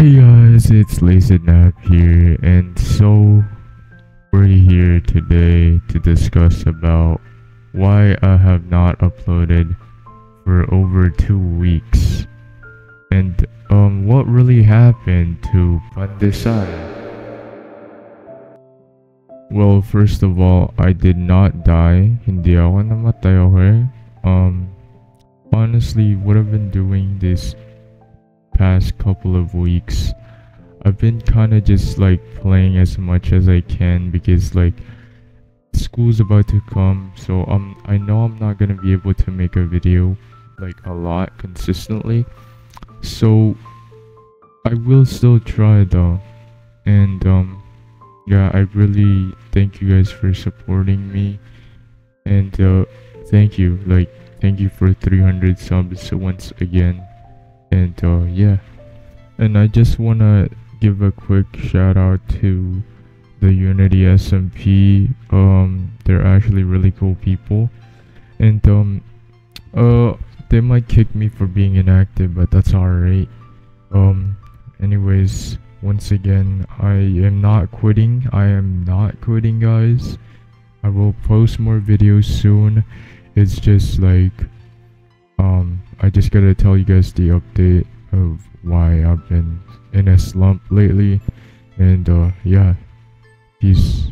Hey guys, it's lasednaP here, and so we're here today to discuss about why I have not uploaded for over two weeks, and um, what really happened to Pandesal. Well, first of all, I did not die. Hindi ako namatay okay? Um, honestly, what I've been doing this past couple of weeks I've been kind of just like playing as much as I can because like school's about to come so um I know I'm not gonna be able to make a video like a lot consistently. So I will still try though. And um yeah I really thank you guys for supporting me. And uh thank you. Like thank you for 300 subs once again and uh, yeah. And i just want to give a quick shout out to the unity smp um they're actually really cool people. And um uh they might kick me for being inactive but that's alright. Um anyways once again i am not quitting. I am not quitting guys. I will post more videos soon. It's just like I just gotta tell you guys the update of why I've been in a slump lately. And uh, yeah, peace.